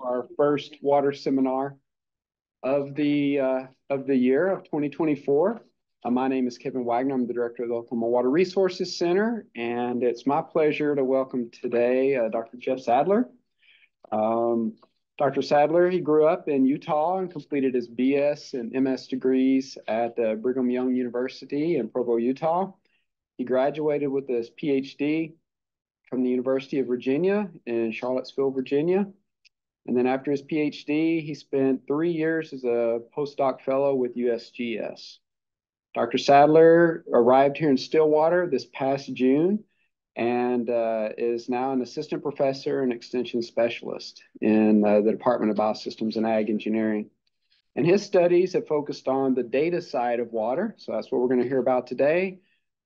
our first water seminar of the uh, of the year of 2024. Uh, my name is Kevin Wagner. I'm the director of the Oklahoma Water Resources Center, and it's my pleasure to welcome today uh, Dr. Jeff Sadler. Um, Dr. Sadler, he grew up in Utah and completed his BS and MS degrees at uh, Brigham Young University in Provo, Utah. He graduated with his PhD from the University of Virginia in Charlottesville, Virginia. And then after his PhD, he spent three years as a postdoc fellow with USGS. Dr. Sadler arrived here in Stillwater this past June and uh, is now an assistant professor and extension specialist in uh, the Department of Biosystems and Ag Engineering. And his studies have focused on the data side of water. So that's what we're going to hear about today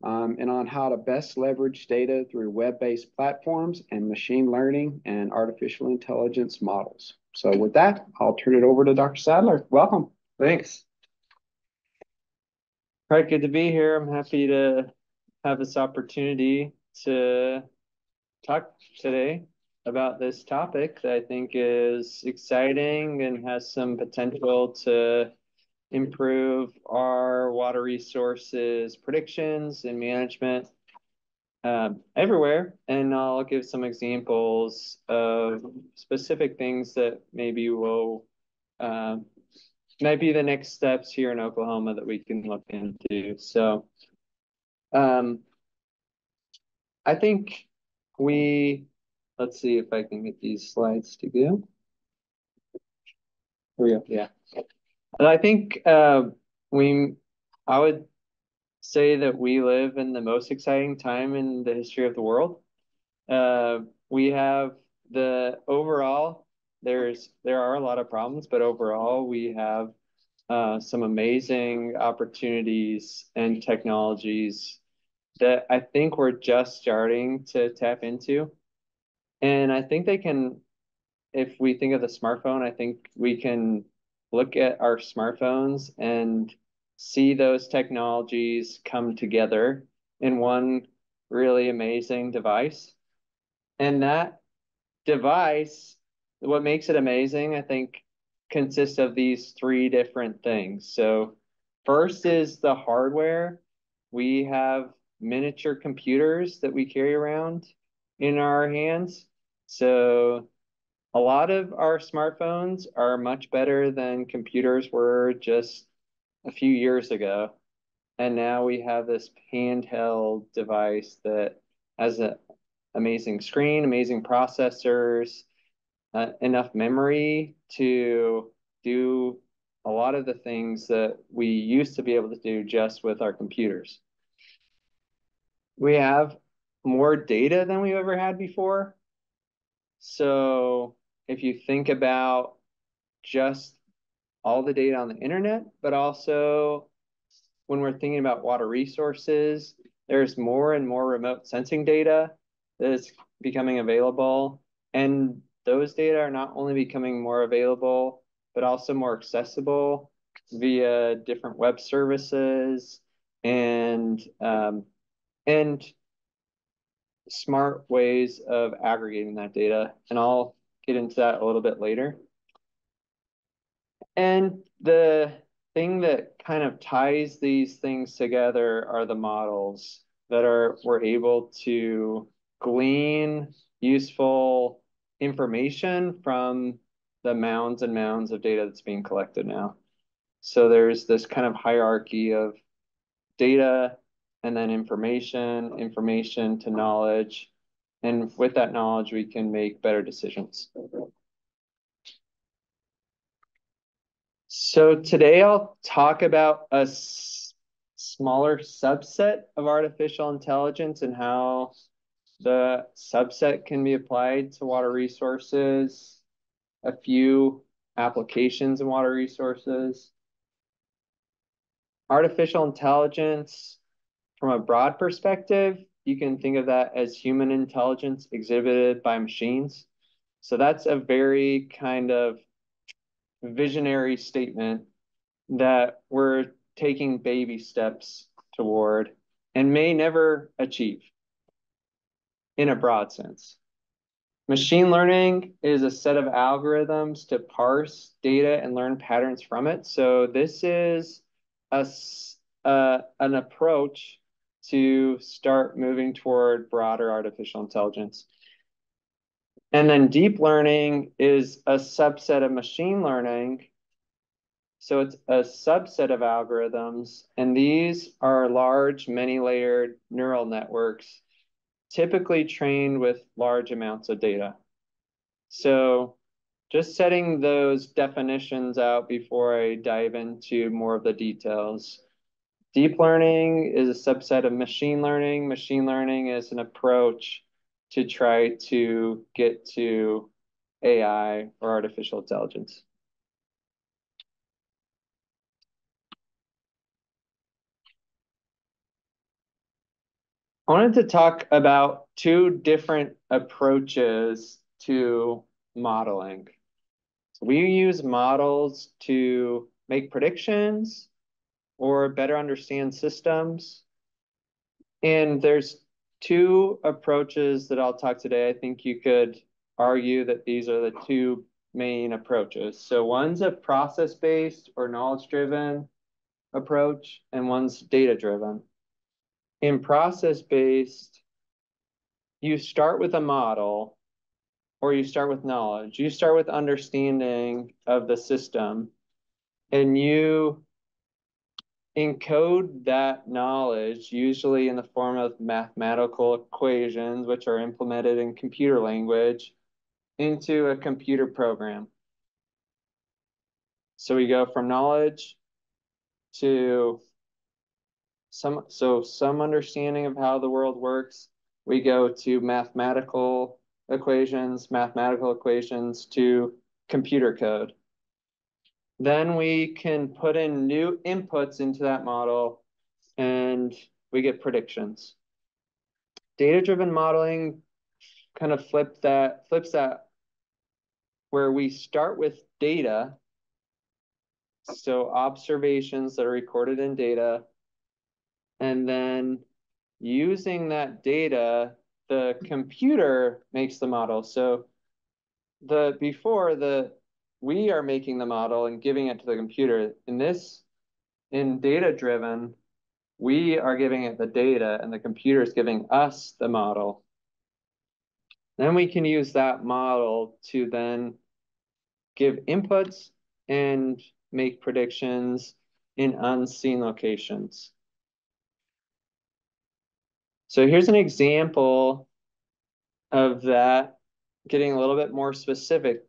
um, and on how to best leverage data through web-based platforms and machine learning and artificial intelligence models. So with that, I'll turn it over to Dr. Sadler. Welcome. Thanks. All right, good to be here. I'm happy to have this opportunity to talk today about this topic that I think is exciting and has some potential to improve our water resources predictions and management um, everywhere. And I'll give some examples of specific things that maybe will uh, might be the next steps here in Oklahoma that we can look into. So um, I think we, let's see if I can get these slides to go. Here we go, yeah. And I think uh, we, I would say that we live in the most exciting time in the history of the world. Uh, we have the overall, there's there are a lot of problems, but overall we have uh, some amazing opportunities and technologies that I think we're just starting to tap into. And I think they can, if we think of the smartphone, I think we can look at our smartphones and see those technologies come together in one really amazing device. And that device, what makes it amazing, I think, consists of these three different things. So, first is the hardware. We have miniature computers that we carry around in our hands. So, a lot of our smartphones are much better than computers were just a few years ago. And now we have this handheld device that has an amazing screen, amazing processors, uh, enough memory to do a lot of the things that we used to be able to do just with our computers. We have more data than we've ever had before. So if you think about just all the data on the internet, but also when we're thinking about water resources, there's more and more remote sensing data that is becoming available. And those data are not only becoming more available, but also more accessible via different web services and um, and smart ways of aggregating that data. And I'll get into that a little bit later. And the thing that kind of ties these things together are the models that are we're able to glean useful information from the mounds and mounds of data that's being collected now. So there's this kind of hierarchy of data and then information, information to knowledge, and with that knowledge, we can make better decisions. So today I'll talk about a smaller subset of artificial intelligence and how the subset can be applied to water resources, a few applications in water resources. Artificial intelligence, from a broad perspective, you can think of that as human intelligence exhibited by machines. So that's a very kind of visionary statement that we're taking baby steps toward and may never achieve in a broad sense. Machine learning is a set of algorithms to parse data and learn patterns from it. So this is a, uh, an approach to start moving toward broader artificial intelligence. And then deep learning is a subset of machine learning. So it's a subset of algorithms, and these are large, many-layered neural networks typically trained with large amounts of data. So just setting those definitions out before I dive into more of the details. Deep learning is a subset of machine learning. Machine learning is an approach to try to get to AI or artificial intelligence. I wanted to talk about two different approaches to modeling. So we use models to make predictions or better understand systems. And there's two approaches that I'll talk today. I think you could argue that these are the two main approaches. So one's a process-based or knowledge-driven approach, and one's data-driven in process-based, you start with a model or you start with knowledge. You start with understanding of the system and you encode that knowledge, usually in the form of mathematical equations, which are implemented in computer language, into a computer program. So we go from knowledge to some so some understanding of how the world works. We go to mathematical equations, mathematical equations to computer code. Then we can put in new inputs into that model and we get predictions. Data-driven modeling kind of flip that, flips that where we start with data. So observations that are recorded in data, and then using that data, the computer makes the model. So the before the we are making the model and giving it to the computer. In this, in data driven, we are giving it the data and the computer is giving us the model. Then we can use that model to then give inputs and make predictions in unseen locations. So here's an example of that getting a little bit more specific.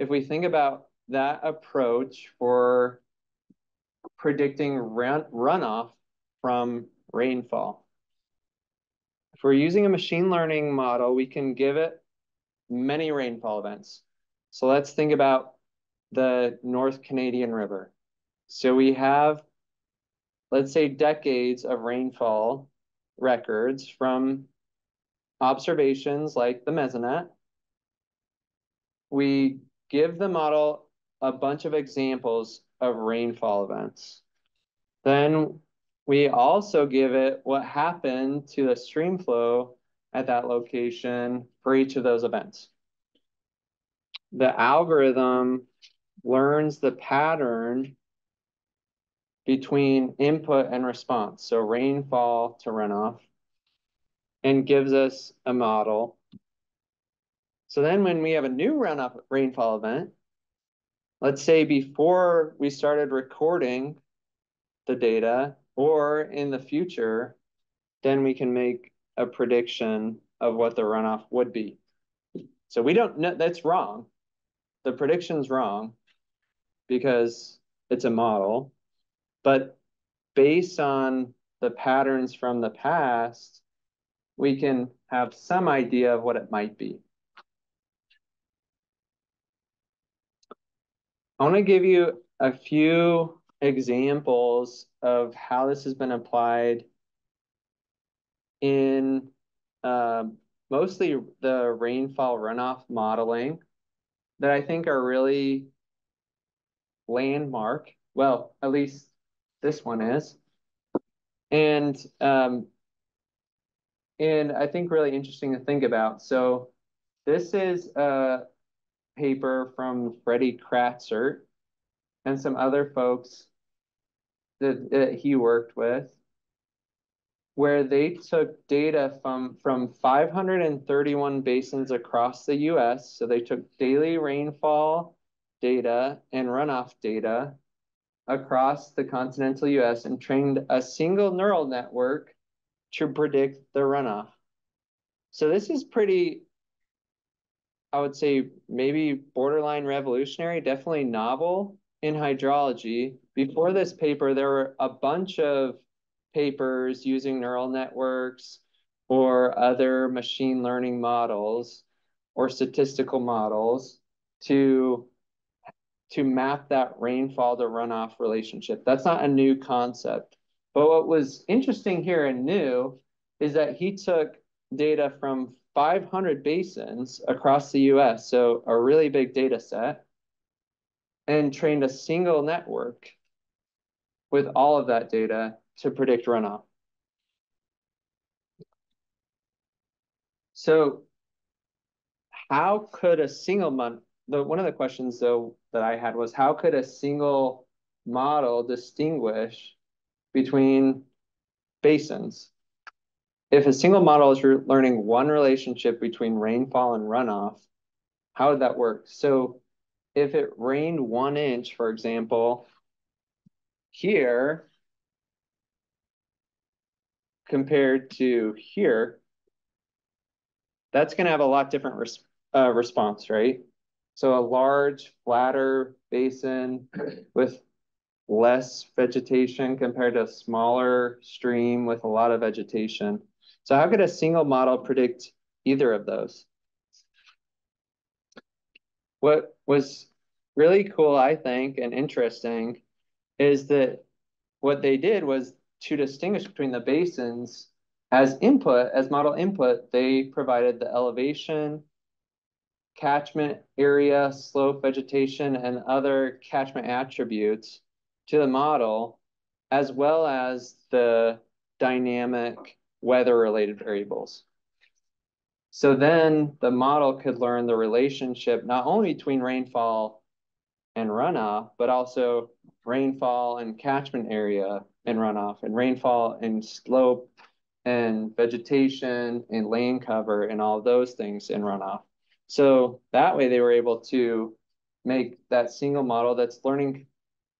If we think about that approach for predicting run runoff from rainfall. If we're using a machine learning model, we can give it many rainfall events. So let's think about the North Canadian River. So we have, let's say, decades of rainfall records from observations like the Mesonet. We give the model a bunch of examples of rainfall events. Then we also give it what happened to the stream flow at that location for each of those events. The algorithm learns the pattern between input and response, so rainfall to runoff, and gives us a model. So then when we have a new runoff rainfall event, let's say before we started recording the data or in the future, then we can make a prediction of what the runoff would be. So we don't know, that's wrong. The prediction's wrong because it's a model. But based on the patterns from the past, we can have some idea of what it might be. I want to give you a few examples of how this has been applied in uh, mostly the rainfall runoff modeling that I think are really landmark. Well, at least this one is. And um, and I think really interesting to think about. So this is a paper from Freddie Kratzert and some other folks that, that he worked with where they took data from from 531 basins across the US. So they took daily rainfall data and runoff data across the continental US and trained a single neural network to predict the runoff. So this is pretty, I would say maybe borderline revolutionary, definitely novel in hydrology. Before this paper, there were a bunch of papers using neural networks or other machine learning models or statistical models to to map that rainfall to runoff relationship. That's not a new concept. But what was interesting here and new is that he took data from 500 basins across the US, so a really big data set, and trained a single network with all of that data to predict runoff. So how could a single month, the, one of the questions though that I had was how could a single model distinguish between basins? If a single model is learning one relationship between rainfall and runoff, how would that work? So if it rained one inch, for example, here, compared to here, that's going to have a lot different res uh, response, right? So a large, flatter basin with less vegetation compared to a smaller stream with a lot of vegetation. So how could a single model predict either of those? What was really cool, I think, and interesting is that what they did was to distinguish between the basins as input, as model input, they provided the elevation, catchment area, slope, vegetation, and other catchment attributes to the model, as well as the dynamic weather-related variables. So then the model could learn the relationship not only between rainfall and runoff, but also rainfall and catchment area and runoff, and rainfall and slope and vegetation and land cover and all those things in runoff. So that way they were able to make that single model that's learning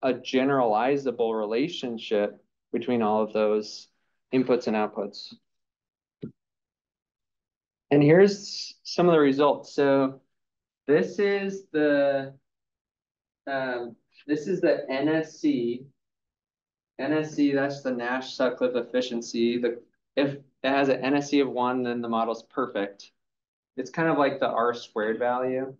a generalizable relationship between all of those inputs and outputs. And here's some of the results. So this is the um, this is the NSE. NSE, that's the Nash Sutcliffe efficiency. The if it has an NSE of one, then the model's perfect. It's kind of like the R squared value.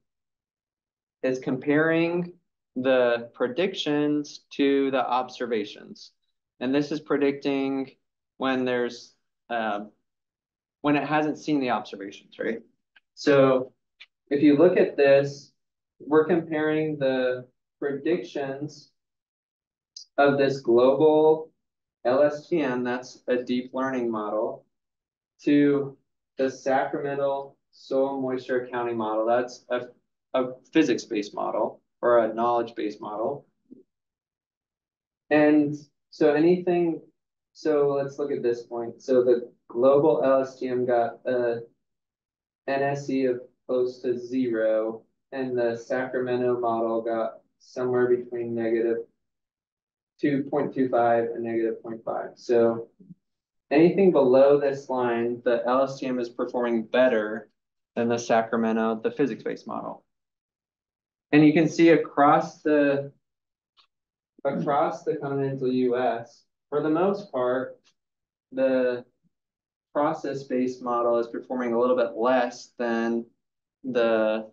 It's comparing the predictions to the observations. And this is predicting when there's uh, when it hasn't seen the observations, right? So if you look at this, we're comparing the predictions of this global LSTM, that's a deep learning model, to the Sacramento soil moisture accounting model. That's a, a physics-based model or a knowledge-based model. And so anything, so let's look at this point. So the global LSTM got a NSE of close to zero, and the Sacramento model got somewhere between negative 2.25 and negative 0.5. So anything below this line, the LSTM is performing better than the Sacramento, the physics-based model. And you can see across the across the continental US, for the most part, the process-based model is performing a little bit less than the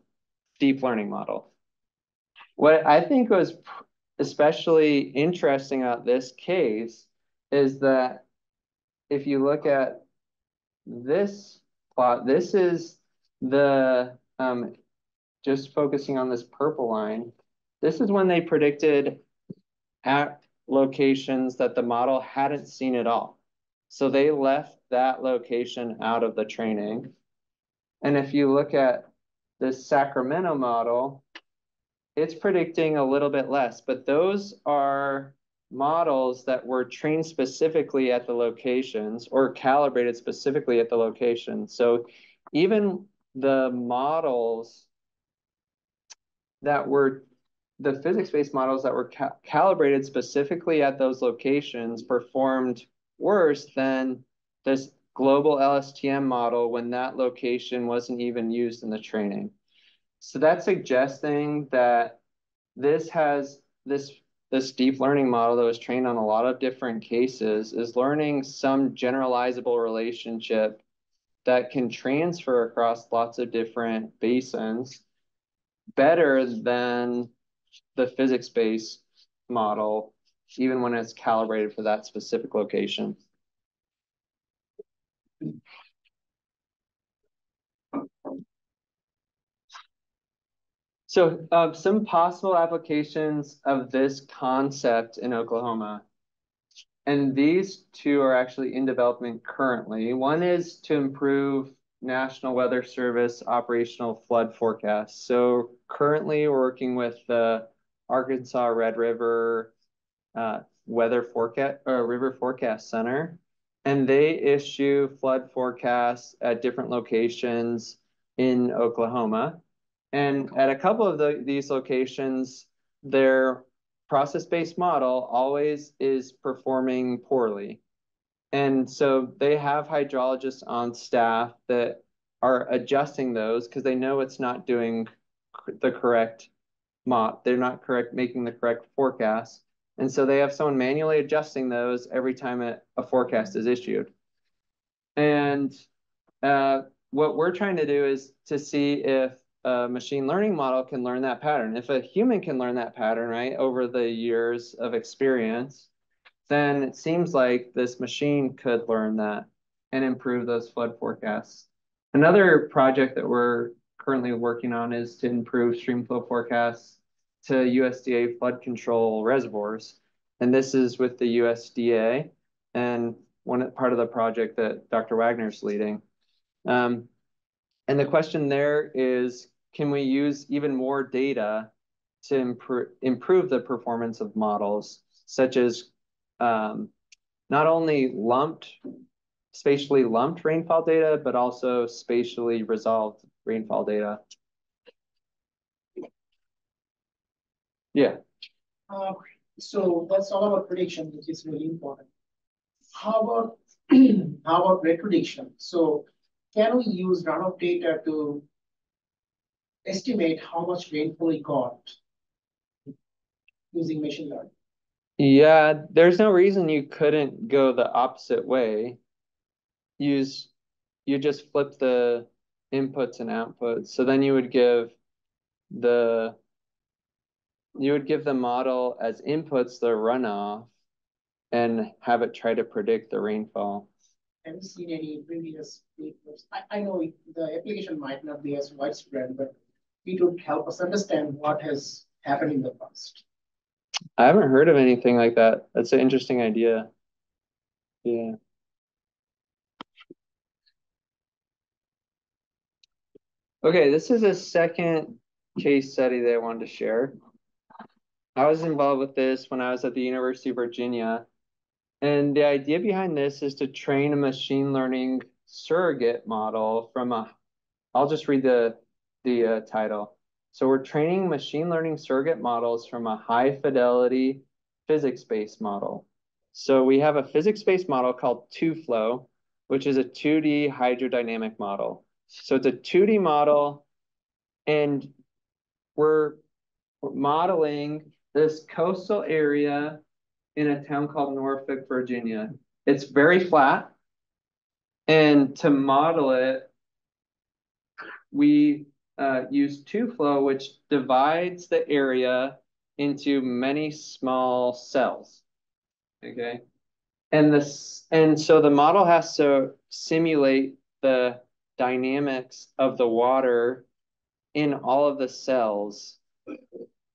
deep learning model. What I think was especially interesting about this case is that if you look at this plot, this is the um, just focusing on this purple line, this is when they predicted at locations that the model hadn't seen at all. So they left that location out of the training. And if you look at this Sacramento model, it's predicting a little bit less, but those are models that were trained specifically at the locations or calibrated specifically at the location. So even the models that were the physics-based models that were ca calibrated specifically at those locations performed worse than this global LSTM model when that location wasn't even used in the training. So that's suggesting that this has this this deep learning model that was trained on a lot of different cases is learning some generalizable relationship that can transfer across lots of different basins better than the physics-based model, even when it's calibrated for that specific location. So uh, some possible applications of this concept in Oklahoma. And these two are actually in development currently. One is to improve National Weather Service operational flood forecasts. So currently we're working with the Arkansas Red River uh, Weather Forecast or River Forecast Center, and they issue flood forecasts at different locations in Oklahoma. And at a couple of the, these locations, their process-based model always is performing poorly. And so they have hydrologists on staff that are adjusting those because they know it's not doing the correct mod. They're not correct making the correct forecast. And so they have someone manually adjusting those every time a, a forecast is issued. And uh, what we're trying to do is to see if a machine learning model can learn that pattern. If a human can learn that pattern, right, over the years of experience, then it seems like this machine could learn that and improve those flood forecasts. Another project that we're currently working on is to improve stream flow forecasts to USDA flood control reservoirs. And this is with the USDA and one part of the project that Dr. Wagner's leading. Um, and the question there is, can we use even more data to improve the performance of models, such as um, not only lumped, spatially lumped rainfall data, but also spatially resolved rainfall data. Yeah. Uh, so that's all about prediction, which is really important. How about how about rate prediction? So can we use runoff data to estimate how much rainfall we got using machine learning? Yeah, there's no reason you couldn't go the opposite way. Use you just flip the inputs and outputs. So then you would give the you would give the model as inputs the runoff and have it try to predict the rainfall. Have you seen any previous papers? I, I know the application might not be as widespread, but it would help us understand what has happened in the past. I haven't heard of anything like that. That's an interesting idea. Yeah. Okay, this is a second case study that I wanted to share. I was involved with this when I was at the University of Virginia. And the idea behind this is to train a machine learning surrogate model from a, I'll just read the, the uh, title. So we're training machine learning surrogate models from a high fidelity physics-based model. So we have a physics-based model called TUFLOW, which is a 2D hydrodynamic model. So it's a 2D model, and we're modeling this coastal area in a town called Norfolk, Virginia. It's very flat. And to model it, we uh, use TUFLOW, which divides the area into many small cells. Okay. And this and so the model has to simulate the dynamics of the water in all of the cells.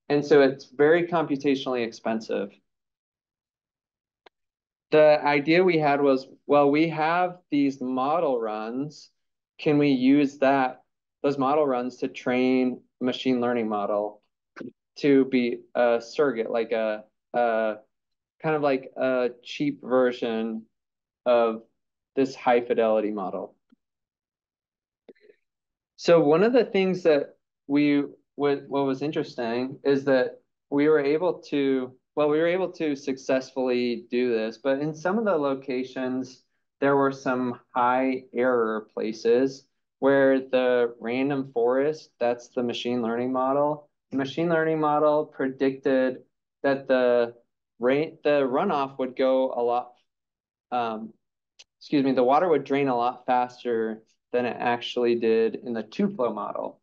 And so it's very computationally expensive. The idea we had was, well, we have these model runs. Can we use that those model runs to train a machine learning model to be a surrogate, like a, a kind of like a cheap version of this high fidelity model. So one of the things that we what what was interesting is that we were able to well we were able to successfully do this, but in some of the locations there were some high error places where the random forest, that's the machine learning model, the machine learning model predicted that the rain the runoff would go a lot um, excuse me, the water would drain a lot faster than it actually did in the TUFLOW model.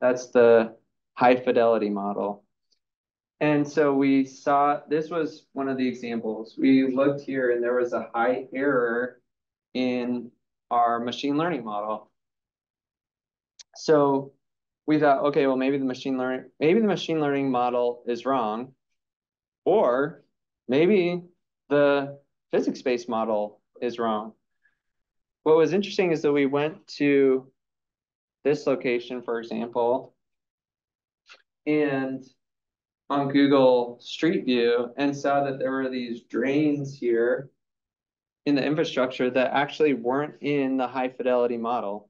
That's the high fidelity model. And so we saw, this was one of the examples. We looked here and there was a high error in our machine learning model. So we thought, okay, well, maybe the machine learning, maybe the machine learning model is wrong, or maybe the physics-based model is wrong what was interesting is that we went to this location, for example, and on Google Street View and saw that there were these drains here in the infrastructure that actually weren't in the high fidelity model.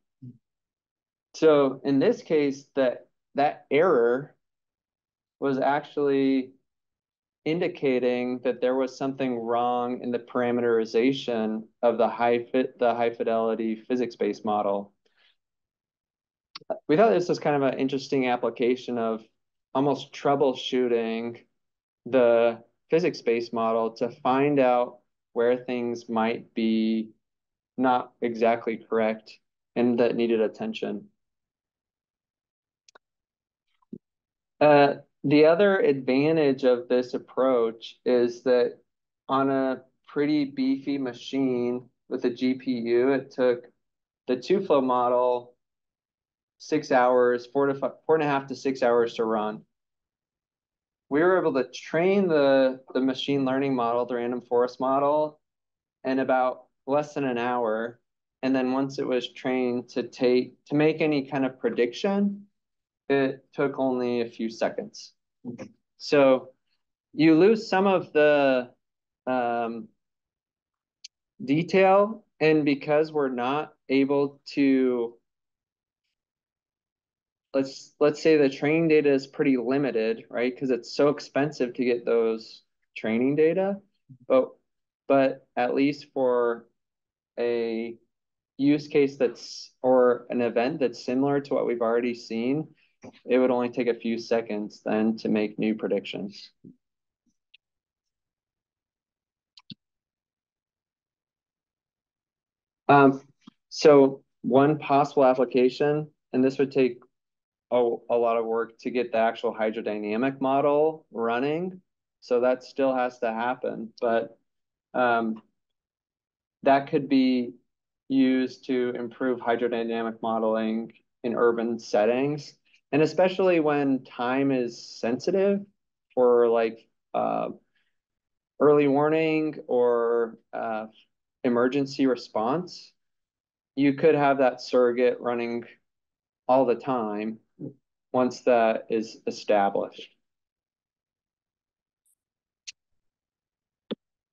So in this case, that that error was actually indicating that there was something wrong in the parameterization of the high fit the high fidelity physics-based model. We thought this was kind of an interesting application of almost troubleshooting the physics-based model to find out where things might be not exactly correct and that needed attention. Uh, the other advantage of this approach is that on a pretty beefy machine with a GPU, it took the TUFLOW model six hours, four to five, four and a half to six hours to run. We were able to train the, the machine learning model, the random forest model, in about less than an hour. And then once it was trained to take to make any kind of prediction, it took only a few seconds. So you lose some of the um, detail, and because we're not able to let's let's say the training data is pretty limited, right? Because it's so expensive to get those training data. But but at least for a use case that's or an event that's similar to what we've already seen, it would only take a few seconds then to make new predictions. Um, so one possible application, and this would take a, a lot of work to get the actual hydrodynamic model running. So that still has to happen, but um, that could be used to improve hydrodynamic modeling in urban settings and especially when time is sensitive for like uh, early warning or uh, emergency response, you could have that surrogate running all the time once that is established.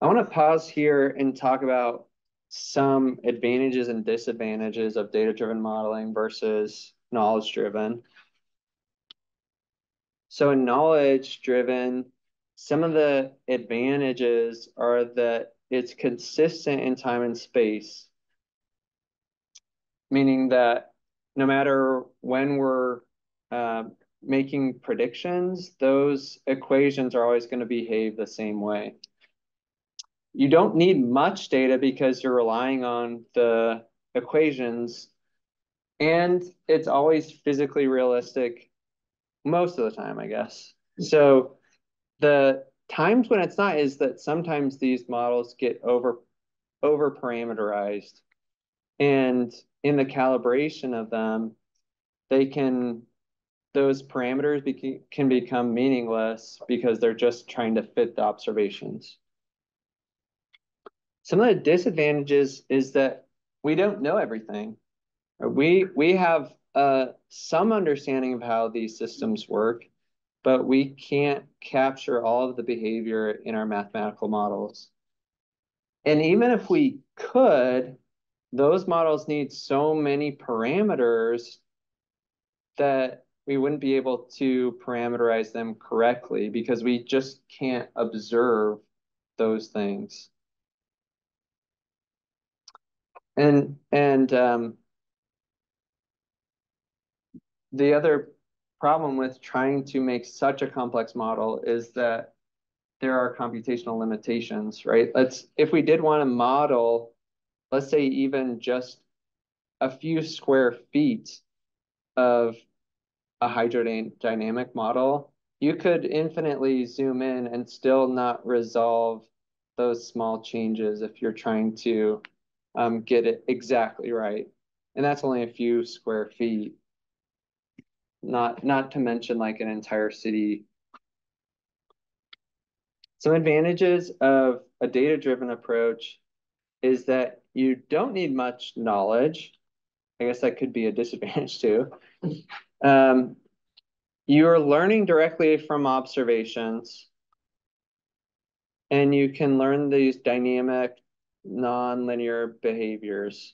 I want to pause here and talk about some advantages and disadvantages of data-driven modeling versus knowledge-driven. So in knowledge driven, some of the advantages are that it's consistent in time and space, meaning that no matter when we're uh, making predictions, those equations are always going to behave the same way. You don't need much data because you're relying on the equations and it's always physically realistic most of the time, I guess. So the times when it's not is that sometimes these models get over over parameterized and in the calibration of them they can those parameters can become meaningless because they're just trying to fit the observations some of the disadvantages is that we don't know everything we we have uh, some understanding of how these systems work, but we can't capture all of the behavior in our mathematical models. And even if we could, those models need so many parameters that we wouldn't be able to parameterize them correctly because we just can't observe those things. And and um, the other problem with trying to make such a complex model is that there are computational limitations, right? Let's if we did want to model, let's say even just a few square feet of a hydrodynamic model, you could infinitely zoom in and still not resolve those small changes if you're trying to um, get it exactly right. And that's only a few square feet. Not, not to mention like an entire city. Some advantages of a data-driven approach is that you don't need much knowledge. I guess that could be a disadvantage too. Um, you're learning directly from observations and you can learn these dynamic nonlinear behaviors.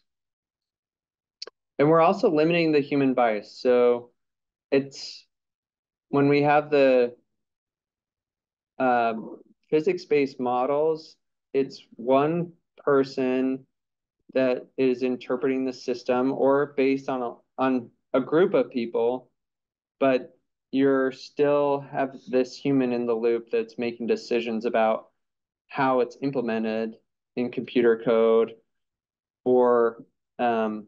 And we're also limiting the human bias. So it's when we have the um, physics-based models, it's one person that is interpreting the system or based on on a group of people, but you're still have this human in the loop that's making decisions about how it's implemented in computer code or um,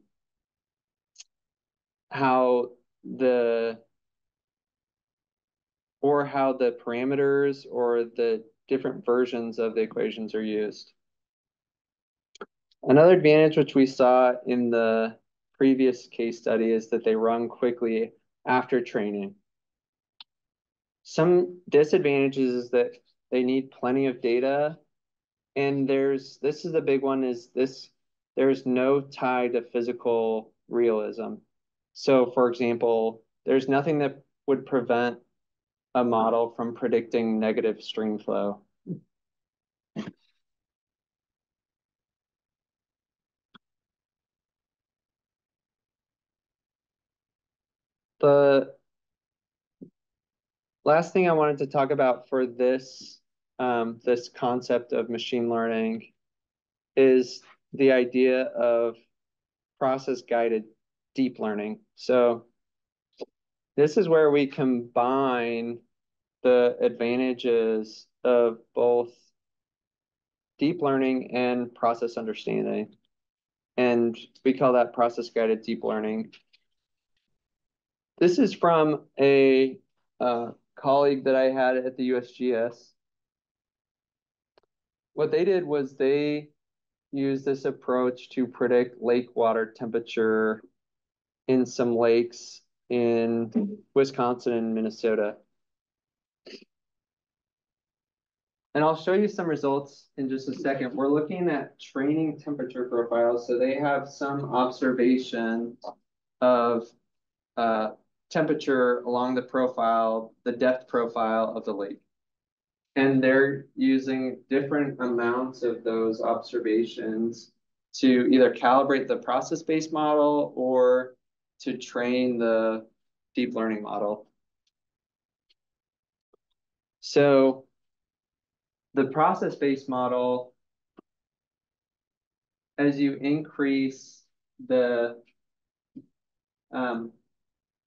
how the or how the parameters or the different versions of the equations are used. Another advantage which we saw in the previous case study is that they run quickly after training. Some disadvantages is that they need plenty of data. And there's, this is the big one is this, there's no tie to physical realism. So for example, there's nothing that would prevent a model from predicting negative stream flow. The last thing I wanted to talk about for this um, this concept of machine learning is the idea of process guided deep learning. So this is where we combine the advantages of both deep learning and process understanding. And we call that process guided deep learning. This is from a uh, colleague that I had at the USGS. What they did was they used this approach to predict lake water temperature in some lakes in Wisconsin and Minnesota. And I'll show you some results in just a second. We're looking at training temperature profiles. So they have some observation of uh, temperature along the profile, the depth profile of the lake. And they're using different amounts of those observations to either calibrate the process-based model or to train the deep learning model. So the process-based model, as you increase the um,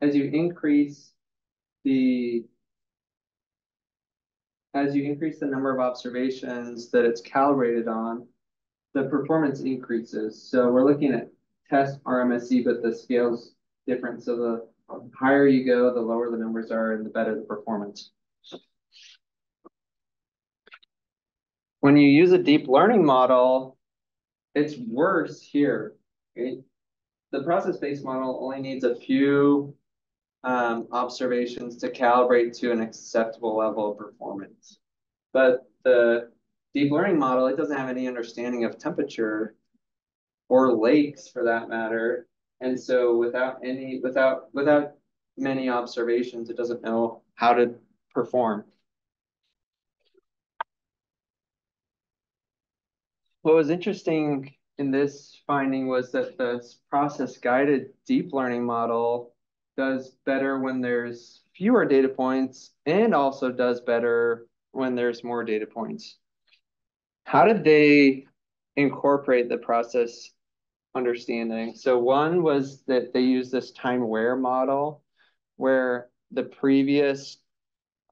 as you increase the as you increase the number of observations that it's calibrated on, the performance increases. So we're looking at test RMSE, but the scale's different. So the higher you go, the lower the numbers are and the better the performance. When you use a deep learning model, it's worse here. Okay? The process-based model only needs a few um, observations to calibrate to an acceptable level of performance. But the deep learning model, it doesn't have any understanding of temperature or lakes for that matter. And so without any, without, without many observations, it doesn't know how to perform. What was interesting in this finding was that the process guided deep learning model does better when there's fewer data points and also does better when there's more data points. How did they incorporate the process understanding? So one was that they used this time aware model where the previous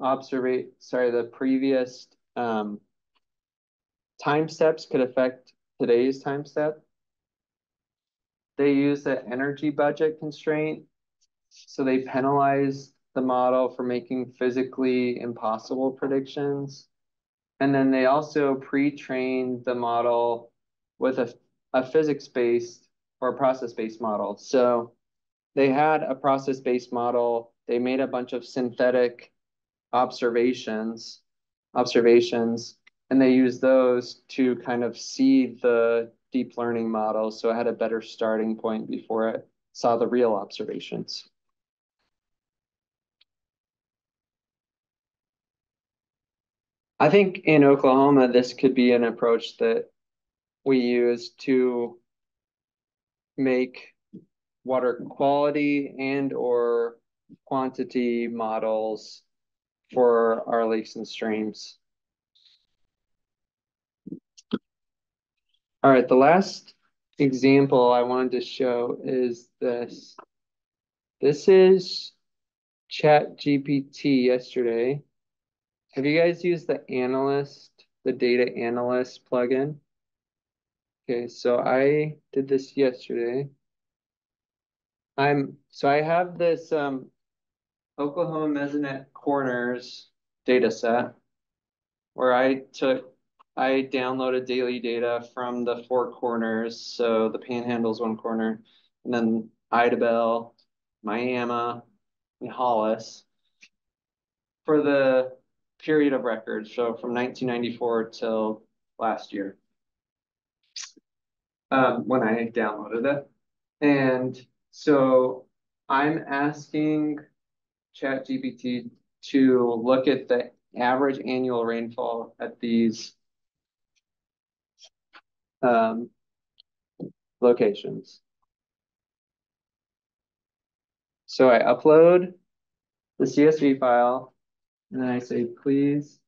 observate, sorry, the previous um, time steps could affect today's time step. They use the energy budget constraint. So they penalize the model for making physically impossible predictions. And then they also pre-trained the model with a, a physics-based or a process-based model. So they had a process-based model. They made a bunch of synthetic observations, observations, and they used those to kind of seed the deep learning model. So it had a better starting point before it saw the real observations. I think in Oklahoma, this could be an approach that we use to make water quality and or quantity models for our lakes and streams. All right, the last example I wanted to show is this. This is Chat GPT yesterday. Have you guys used the analyst, the data analyst plugin? Okay, so I did this yesterday. I'm so I have this um, Oklahoma Mesonet corners data set where I took I downloaded daily data from the four corners. So the panhandle's one corner, and then Idabel, Miami, and Hollis for the period of record. So from 1994 till last year um, when I downloaded it. And so I'm asking ChatGPT to look at the average annual rainfall at these um, locations. So I upload the CSV file and then I say, please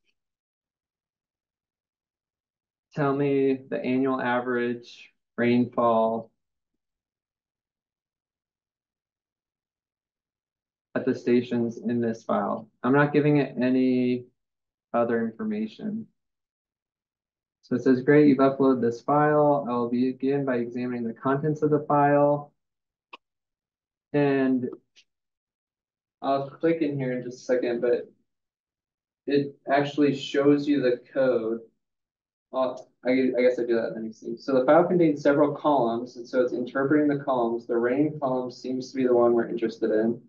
tell me the annual average rainfall at the stations in this file. I'm not giving it any other information. So it says, great, you've uploaded this file. I will begin by examining the contents of the file. And I'll click in here in just a second, but it actually shows you the code. Well, I, I guess I do that the next thing. So the file contains several columns, and so it's interpreting the columns. The rain column seems to be the one we're interested in.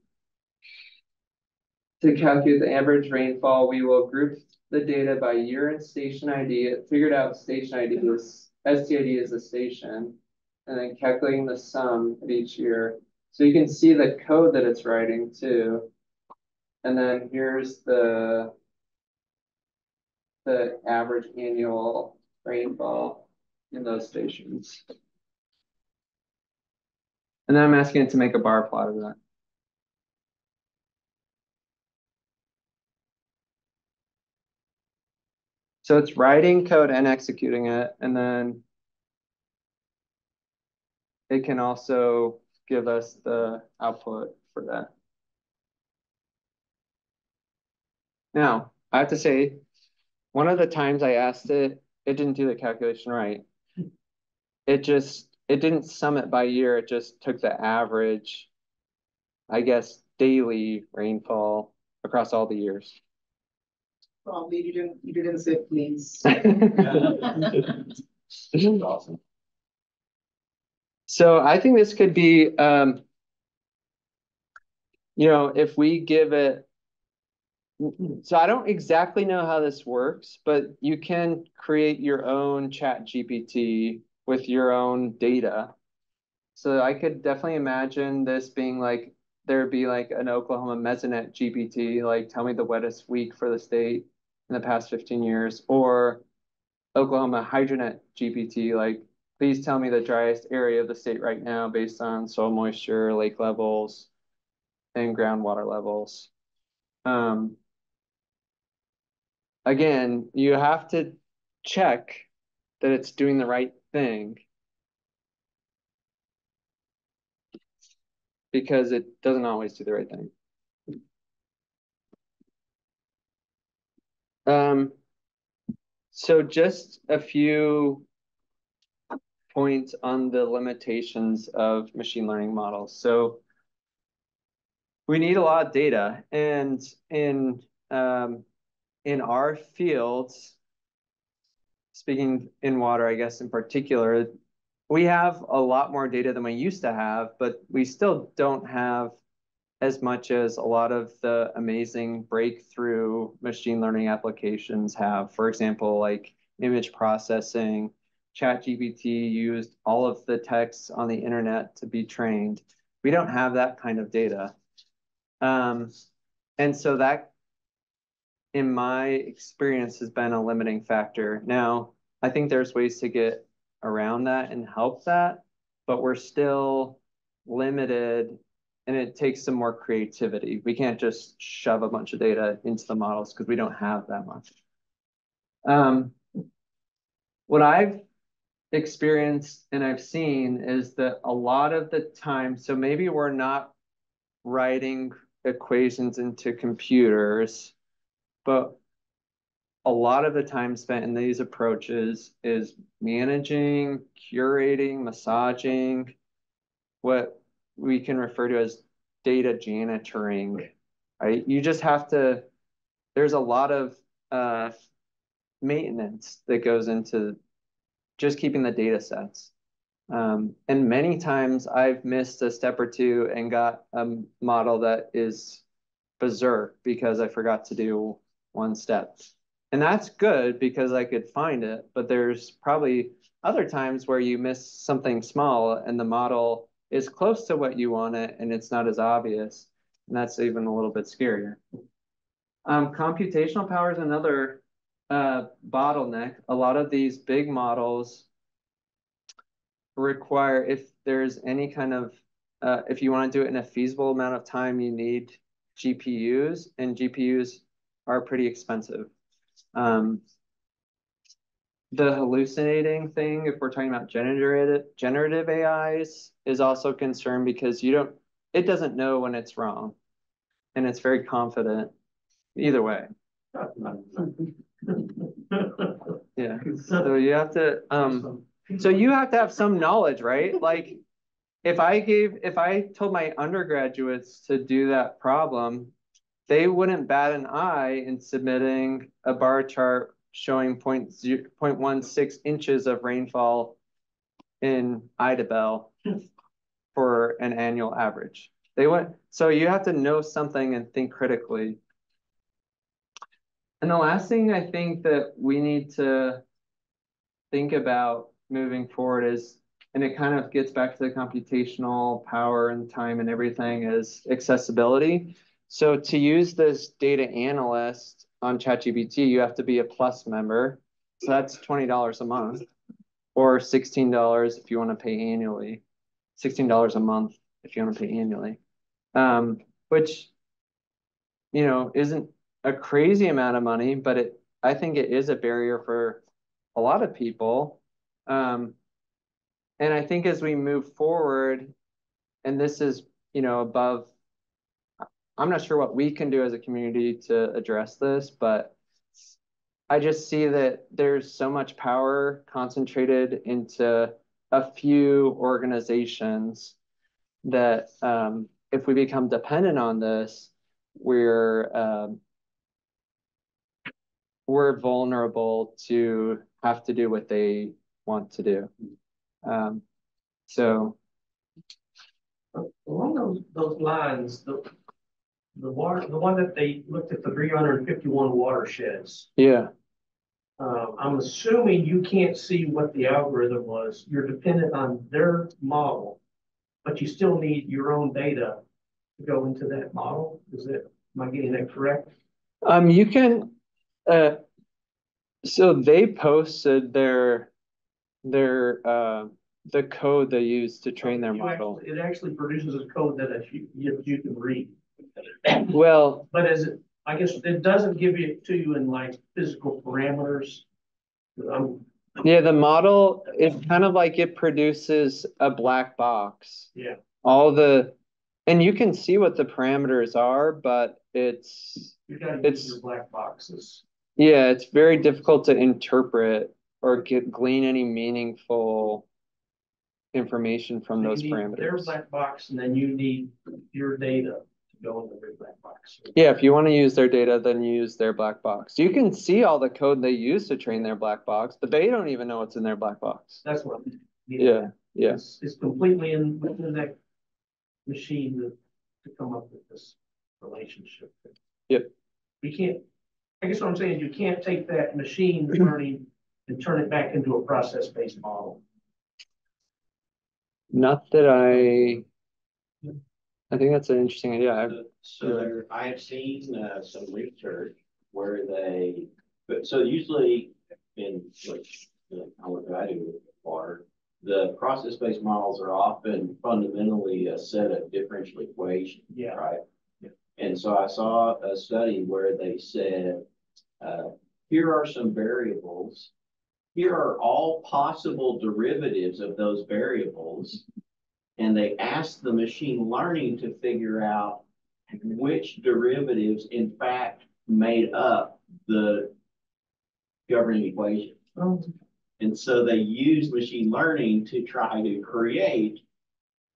To calculate the average rainfall, we will group the data by year and station ID. It figured out station ID is STID is the station, and then calculating the sum of each year. So you can see the code that it's writing too. And then here's the the average annual rainfall in those stations. And then I'm asking it to make a bar plot of that. So it's writing code and executing it, and then it can also give us the output for that. Now, I have to say, one of the times I asked it, it didn't do the calculation right. It just, it didn't sum it by year, it just took the average, I guess, daily rainfall across all the years. Probably you didn't, you didn't say please. This is awesome. So I think this could be, um, you know, if we give it, so I don't exactly know how this works, but you can create your own chat GPT with your own data. So I could definitely imagine this being like, there'd be like an Oklahoma Mesonet GPT, like tell me the wettest week for the state in the past fifteen years, or Oklahoma Hydronet GPT, like, please tell me the driest area of the state right now based on soil moisture, lake levels, and groundwater levels. Um, again, you have to check that it's doing the right thing. Because it doesn't always do the right thing. Um, so just a few points on the limitations of machine learning models. So we need a lot of data and in um, in our fields, speaking in water, I guess in particular, we have a lot more data than we used to have, but we still don't have as much as a lot of the amazing breakthrough machine learning applications have. For example, like image processing, ChatGPT used all of the texts on the internet to be trained. We don't have that kind of data. Um, and so that, in my experience, has been a limiting factor. Now, I think there's ways to get around that and help that, but we're still limited and it takes some more creativity. We can't just shove a bunch of data into the models because we don't have that much. Um, what I've experienced and I've seen is that a lot of the time, so maybe we're not writing equations into computers, but a lot of the time spent in these approaches is managing, curating, massaging, what we can refer to as data janitoring, right? You just have to, there's a lot of uh, maintenance that goes into just keeping the data sets. Um, and many times I've missed a step or two and got a model that is berserk because I forgot to do one step. And that's good because I could find it, but there's probably other times where you miss something small and the model is close to what you want it and it's not as obvious. And that's even a little bit scarier. Um, computational power is another uh, bottleneck. A lot of these big models require, if there's any kind of, uh, if you want to do it in a feasible amount of time, you need GPUs, and GPUs are pretty expensive. Um, the hallucinating thing, if we're talking about generative generative AIs, is also a concern because you don't it doesn't know when it's wrong. And it's very confident either way. yeah. So you have to um so you have to have some knowledge, right? Like if I gave if I told my undergraduates to do that problem, they wouldn't bat an eye in submitting a bar chart showing 0.16 inches of rainfall in Idabel for an annual average. They went, so you have to know something and think critically. And the last thing I think that we need to think about moving forward is, and it kind of gets back to the computational power and time and everything is accessibility. So to use this data analyst on ChatGPT, you have to be a plus member. So that's $20 a month or $16 if you want to pay annually. $16 a month if you want to pay annually. Um, which, you know, isn't a crazy amount of money, but it I think it is a barrier for a lot of people. Um, and I think as we move forward, and this is, you know, above I'm not sure what we can do as a community to address this, but I just see that there's so much power concentrated into a few organizations that um, if we become dependent on this, we're um, we're vulnerable to have to do what they want to do. Um, so along those those lines, the the water, the one that they looked at the three hundred and fifty-one watersheds. yeah, Uh, I'm assuming you can't see what the algorithm was. You're dependent on their model but you still need your own data to go into that model. Is it, am I getting that correct? Um, you can, uh, so they posted their, their, uh, the code they use to train their You model. actually- It actually produces a code that you, you, you can read. Well, But as it, I guess it doesn't give it to you in like physical parameters. I'm, yeah, the model, is kind of like it produces a black box. Yeah. All the, and you can see what the parameters are, but it's, It's- your black boxes. yeah, it's very difficult to interpret or get, glean any meaningful information from You those need Their parameters. black box, and then you need your data to go into black box. Yeah, if you want to use their data, then use their black box. You can see all the code they use to train their black box, but they don't even know what's in their black box. That's what. I'm- Yeah, yeah. It's, it's completely in, within that machine to, to come up with this relationship. Yep. We can't, I guess what I'm saying, is you can't take that machine learning and turn it back into a process-based model. Not that I, I think that's an interesting idea. I, So there, I have seen, uh, some research where they, but so usually in, like, like, what I do with water, the process-based models are often fundamentally a set of differential equations, Yeah. right? And so I saw a study where they said, uh, here are some variables. Here are all possible derivatives of those variables. And they asked the machine learning to figure out which derivatives in fact made up the governing equation. And so they used machine learning to try to create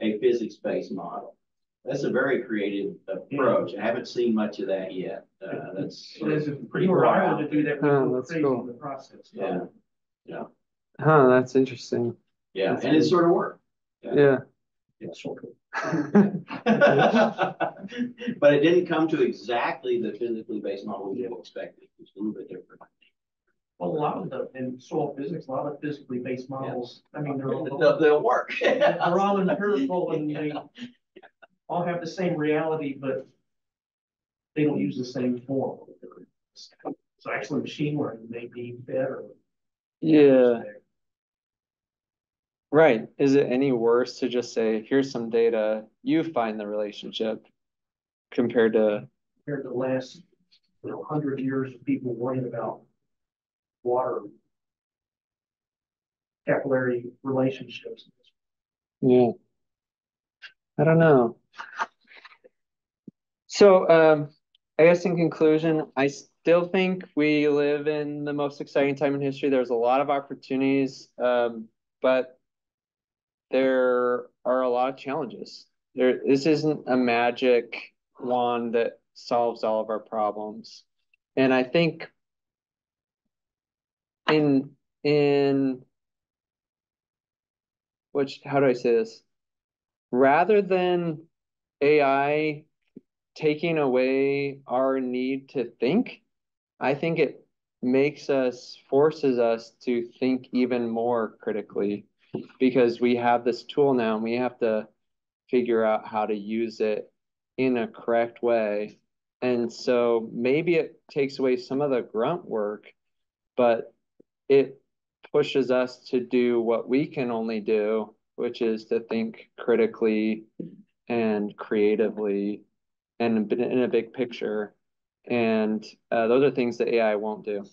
a physics-based model. That's a very creative approach. I haven't seen much of that yet. Uh, that's. So there's a pretty reliable to do that. we Oh, go that's cool. The process. Yeah, Yeah. huh, that's interesting. yeah, That's and it sort of worked. Yeah. Yeah, sort of. But it didn't come to exactly the physically based model we expected. It was a little bit different. Well, a lot of the, in soil physics, a lot of physically based models, I mean, they're all. They'll, they'll work. They're all empirical and they all have the same reality, but they don't use the same form. So actually, machine learning may be better. Yeah, right. Is it any worse to just say, here's some data, you find the relationship compared to, Compared to the last, you know, hundred years of people worrying about water capillary relationships. yeah. I don't know. So, um, I guess in conclusion, I still think we live in the most exciting time in history. There's a lot of opportunities, um, but there are a lot of challenges. There, this isn't a magic wand that solves all of our problems. And I think in, in which, how do I say this? Rather than AI taking away our need to think, I think it makes us, forces us to think even more critically because we have this tool now and we have to figure out how to use it in a correct way. And so maybe it takes away some of the grunt work, but it pushes us to do what we can only do, which is to think critically and creatively and in a big picture. And uh, those are things that AI won't do.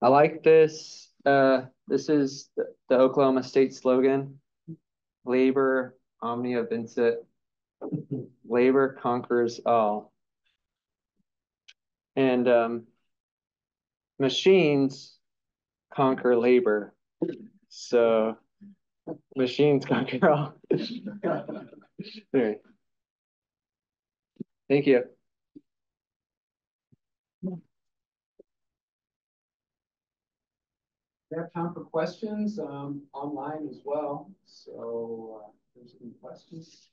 I like this. Uh, this is the, the Oklahoma State slogan: "Labor omnia vincit, labor conquers all." And um, machines conquer labor, so machines conquer all. There. Thank you. We have time for questions, um, online as well, so, uh, there's any questions.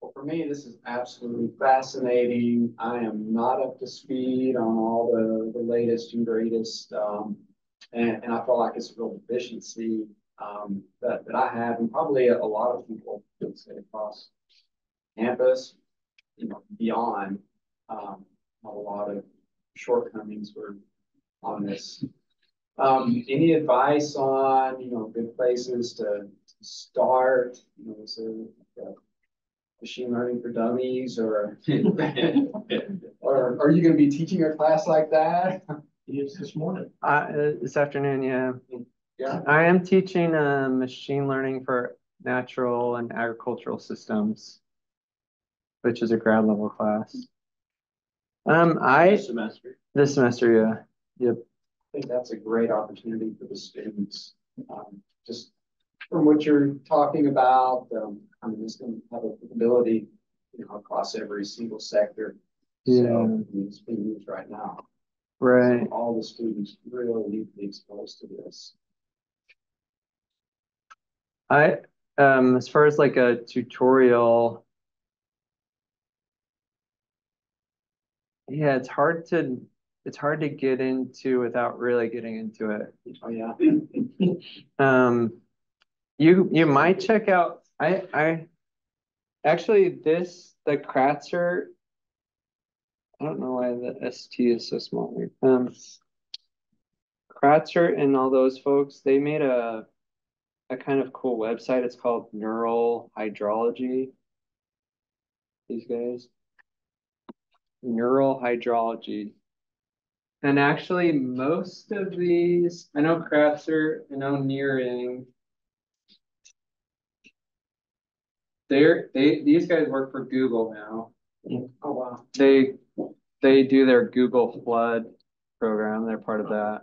Well, for me, this is absolutely fascinating. I am not up to speed on all the, the latest and greatest, um, And, and I feel like it's a real deficiency, um, that, that I have and probably a, a lot of people would say across campus, you know, beyond, um, a lot of shortcomings were on this. Um, any advice on, you know, good places to start, you know, so uh, machine learning for dummies or or are you gonna be teaching a class like that? It is this morning. Uh, this afternoon, yeah. Yeah. I am teaching, uh, machine learning for natural and agricultural systems, which is a grad level class. Um, I, This semester. this semester, yeah, yep. I think that's a great opportunity for the students. Um, just from what you're talking about, um, I mean, it's gonna have applicability, you know, across every single sector. Yeah. So it's being used right now. Right. So All the students really need to be exposed to this. I, um, as far as like a tutorial. Yeah, it's hard to, it's hard to get into without really getting into it. Oh, yeah. Um, you, you might check out, I, I, actually this, the Kratzert. I don't know why the ST is so small here. Um. Kratzert and all those folks, they made a, a kind of cool website. It's called Neural Hydrology. These guys. Neural Hydrology. And actually, most of these, I know Kratzert, I know Nearing. They're, they, these guys work for Google now. Oh, wow. They, they do their Google Flood program. They're part of that.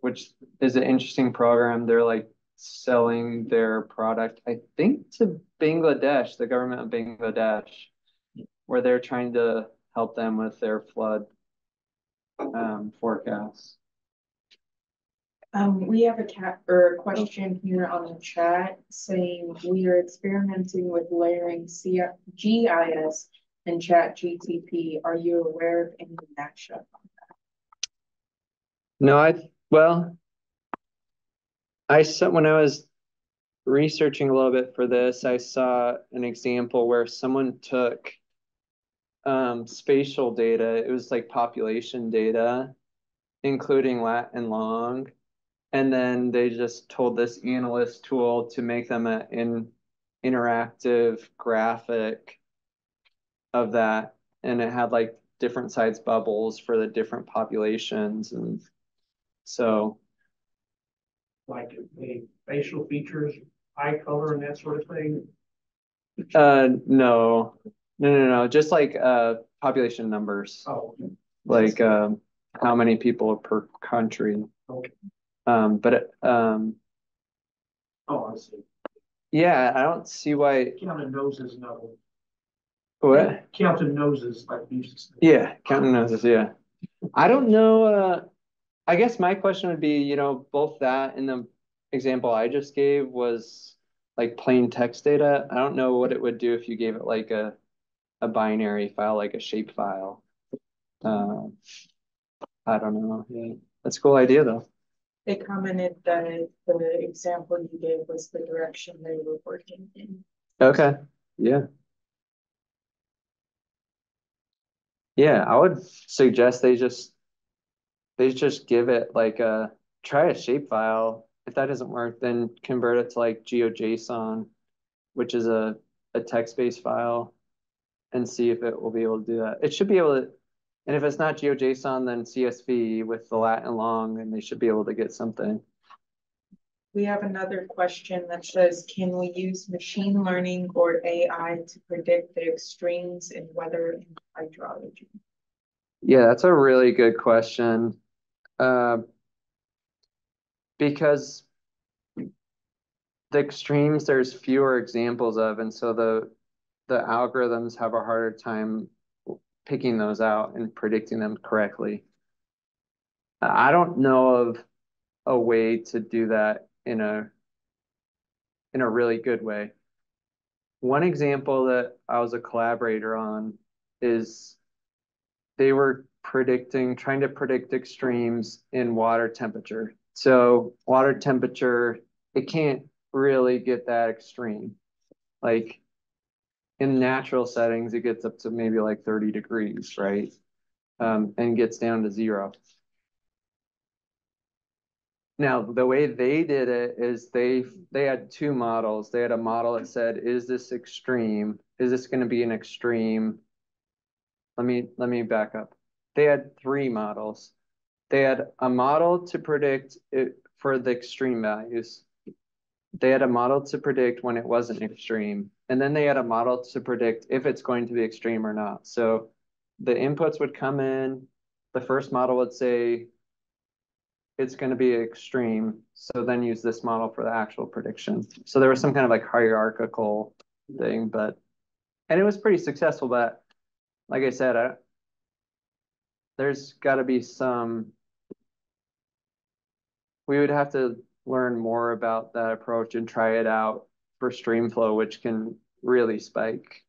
Which is an interesting program. They're like selling their product, I think to Bangladesh, the government of Bangladesh. Where they're trying to help them with their flood um forecasts. Um, we have a cat or a question here on the chat saying we are experimenting with layering C GIS and chat GTP. Are you aware of any matchup? On that? No, I, well. I saw, when I was researching a little bit for this, I saw an example where someone took. Um, spatial data, it was like population data, including lat and long. And then they just told this analyst tool to make them an in interactive graphic of that. And it had like different size bubbles for the different populations and so, Like the facial features, eye color and that sort of thing. uh, no, no, no, no, just like, uh, population numbers, Oh, like, um, how many people per country. Okay. Um, but, it, um, oh, I see. yeah, I don't see why, Counting noses, no. what? Counting noses like you used to say. Yeah, counting noses, yeah. I don't know, uh, I guess my question would be, you know, both that and the example I just gave was like plain text data. I don't know what it would do if you gave it like a a binary file, like a shape file. Um, I don't know. Yeah, that's a cool idea though. They commented that the example you gave was the direction they were working in. Okay, yeah. Yeah, I would suggest they just they just give it like a try a shapefile. If that doesn't work, then convert it to like GeoJSON, which is a a text-based file, and see if it will be able to do that. It should be able to, and if it's not GeoJSON, then CSV with the lat and long, and they should be able to get something. We have another question that says, can we use machine learning or AI to predict the extremes in weather and hydrology? Yeah, that's a really good question. Uh, because the extremes there's fewer examples of, and so the the algorithms have a harder time picking those out and predicting them correctly. I don't know of a way to do that in a in a really good way. One example that I was a collaborator on is they were predicting, trying to predict extremes in water temperature. So water temperature, it can't really get that extreme. Like in natural settings, it gets up to maybe like thirty degrees, right? Um, and gets down to zero. Now, the way they did it is they, they had two models. They had a model that said, is this extreme? Is this gonna be an extreme? Let me, let me back up. They had three models. They had a model to predict it for the extreme values. They had a model to predict when it wasn't extreme, and then they had a model to predict if it's going to be extreme or not. So the inputs would come in, the first model would say it's going to be extreme, so then use this model for the actual prediction. So there was some kind of like hierarchical thing, but and it was pretty successful, but like I said, I, there's got to be some we would have to learn more about that approach and try it out for streamflow, which can really spike.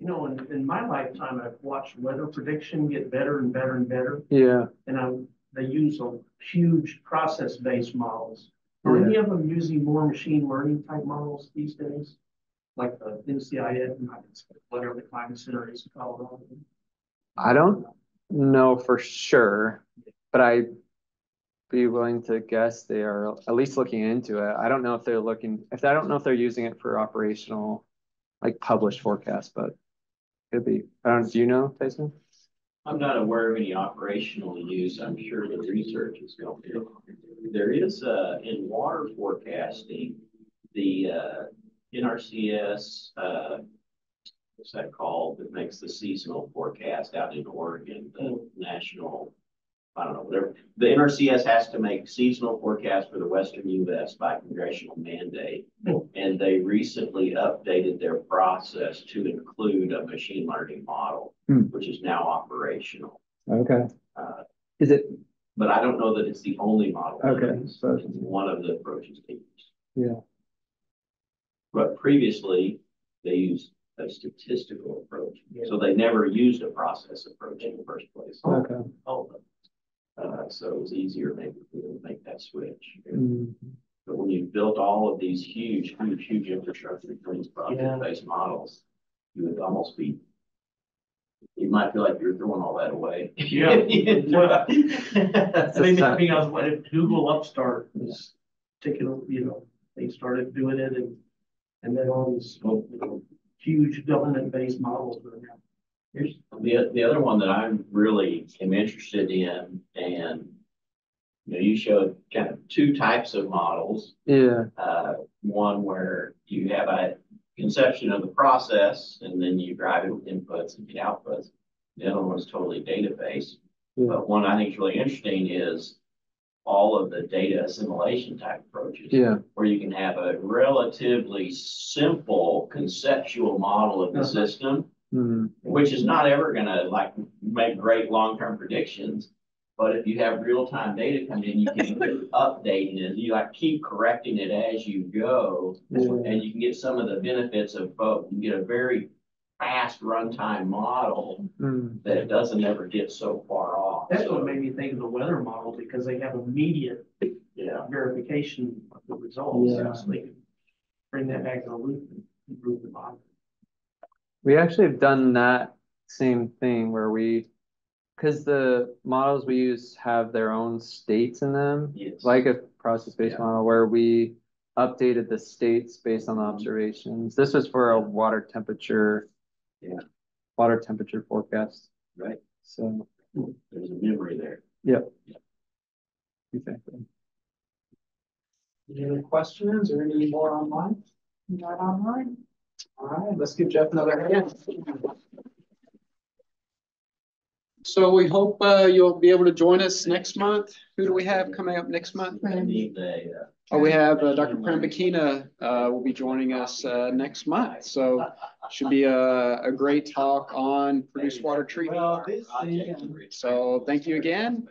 You know, in, in my lifetime, I've watched weather prediction get better and better and better. Yeah. And I, they use a huge process-based models. Are any of them using more machine learning type models these days? Like the NCIS, whatever the climate center is called. I don't know for sure, but I be willing to guess they are at least looking into it. I don't know if they're looking, if I don't know if they're using it for operational, like published forecast, but could be. I don't, do you know, Tyson? I'm not aware of any operational use. I'm sure the research is going to. There is, uh, in water forecasting, the, uh, NRCS, uh, what's that called? That makes the seasonal forecast out in Oregon, the national, I don't know, whatever. The NRCS has to make seasonal forecasts for the western US by congressional mandate. And they recently updated their process to include a machine learning model, Hmm. which is now operational. Okay. Uh, Is it? but I don't know that it's the only model. Okay, use. so- It's one of the approaches they use. Yeah. But previously, they used a statistical approach, so they never used a process approach in the first place. Okay. Oh, Uh, so it was easier maybe for them to make that switch. Mm. But when you built all of these huge, huge, huge infrastructure for these project-based models, you would almost be you might feel like you're throwing all that away. Yeah. I mean, I mean, I was, like, if Google Upstart was taking, you know, they started doing it and, and then all these, you know, huge government-based models. were now. Here's the, the other one that I'm really am interested in and you know, you showed kind of two types of models. Yeah. Uh, one where you have a conception of the process and then you drive it with inputs and get outputs. The other one is totally data-based. Yeah. But one I think is really interesting is all of the data assimilation type approaches. Yeah. Where you can have a relatively simple conceptual model of the Uh-huh. system Mm. which is not ever gonna like make great long-term predictions. But if you have real-time data come in, you can keep updating it, you like keep correcting it as you go. Yeah. And you can get some of the benefits of both. You get a very fast runtime model Mm. that it doesn't ever get so far off. That's So, what made me think of the weather model because they have immediate Yeah, verification of the results. Yeah. So they can bring that back to the loop and improve the model. We actually have done that same thing where we, because the models we use have their own states in them, yes. like a process-based Yeah. model where we updated the states based on the mm-hmm. observations. This was for a water temperature. Yeah. Water temperature forecast. Right. So, There's a memory there. Yep. Exactly. Any other questions or any more online? Not online. All right, let's give Jeff another hand. So we hope uh, you'll be able to join us next month. Who do we have coming up next month? I need a, uh, Oh, we have uh, Dr. Prambakina uh, will be joining us uh, next month. So should be a, a great talk on produced water treatment. So thank you again.